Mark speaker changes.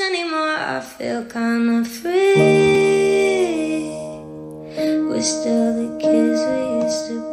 Speaker 1: anymore. I feel kinda free. We're still the kids we used to be.